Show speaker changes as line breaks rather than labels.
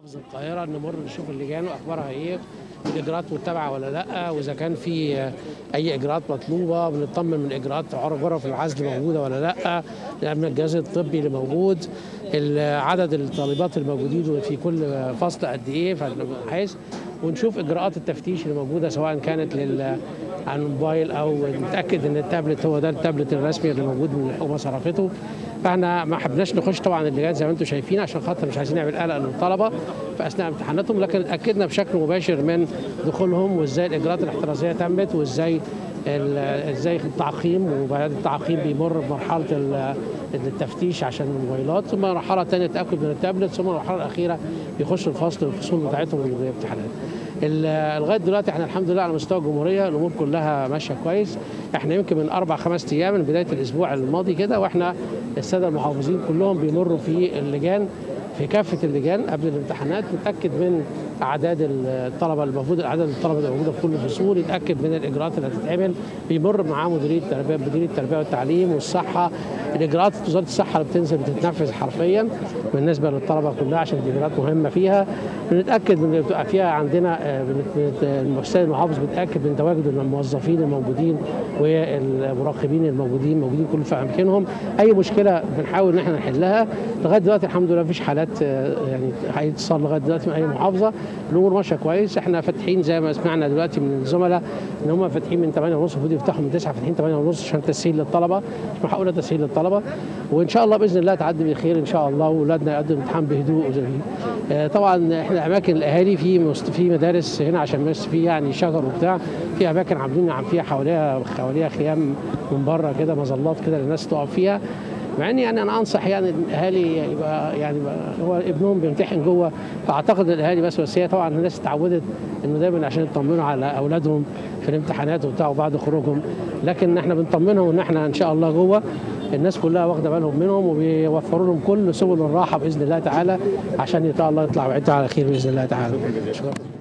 محافظ القاهرة نمر نشوف اللجان واخبارها إيه الاجراءات متبعه ولا لأ وإذا كان في أي إجراءات مطلوبة بنطمن من إجراءات غرف العزل موجودة ولا لأ من الجهاز الطبي اللي موجود عدد الطالبات الموجودين في كل فصل قد إيه بحيث ونشوف إجراءات التفتيش اللي موجودة سواء كانت لل على الموبايل أو نتأكد إن التابلت هو ده التابلت الرسمي اللي موجود من الحكومة صرفته فإحنا ما حبناش نخش طبعا اللجان زي ما أنتم شايفين عشان خاطر مش عايزين نعمل قلق للطلبة في أثناء امتحاناتهم لكن اتأكدنا بشكل مباشر من دخولهم وإزاي الإجراءات الاحترازية تمت وإزاي إزاي التعقيم وبعد التعقيم بيمر بمرحلة التفتيش عشان الموبايلات ثم مرحلة ثانية تأكد من التابلت ثم المرحلة الأخيرة يخشوا الفصل الفصول بتاعتهم الامتحانات. لغاية دلوقتي إحنا الحمد لله على مستوى الجمهورية الأمور كلها ماشية كويس إحنا يمكن من أربع خمس أيام من بداية الأسبوع الماضي كده وإحنا السادة المحافظين كلهم بيمروا في اللجان في كافة اللجان قبل الامتحانات نتاكد من أعداد الطلبة المفروض عدد الطلبة اللي موجوده في كل الفصول يتاكد من الإجراءات اللي هتتعمل بيمر معاه مديرية التربية مديرية التربية والتعليم والصحة الإجراءات وزارة الصحة اللي بتنزل بتتنفذ حرفيا بالنسبة للطلبة كلها عشان دي اجراءات مهمة فيها. بنتأكد من اللي بتبقى فيها عندنا السيد المحافظ بيتأكد من تواجد الموظفين الموجودين والمراقبين الموجودين موجودين كل في أماكنهم. أي مشكلة بنحاول إن إحنا نحلها. لغاية دلوقتي الحمد لله مفيش حالات يعني اتصال لغاية دلوقتي من أي محافظة. الأمور ماشية كويس. إحنا فاتحين زي ما سمعنا دلوقتي من الزملاء إن هم فاتحين من 8 ونص المفروض يفتحوا من 9 فاتحين 8 ونص عشان تسهيل للطلبة. مش محاولة تسهيل للطلبة. وإن شاء الله بإذن الله تعدي بخير إن شاء الله. واولادنا يقدموا الامتحان بهدوء آه طبعا إحنا اماكن الأهالي في في مدارس هنا عشان بس في يعني شجر وبتاع. في أماكن عاملين فيها حواليها حواليها خيام من بره كده مظلات كده للناس تقف فيها. مع إني يعني أنا أنصح يعني الأهالي يبقى يعني هو ابنهم بيمتحن جوه فأعتقد الأهالي بس بس هي طبعا الناس اتعودت إنه دايما عشان يطمنوا على أولادهم في الامتحانات وبتاع وبعد خروجهم. لكن إحنا بنطمنهم إن إحنا إن شاء الله جوه الناس كلها واخدة بالهم منهم وبيوفروا لهم كل سبل الراحة بإذن الله تعالى عشان إن شاء الله يطلعوا بعيد على خير بإذن الله تعالى. شكرا.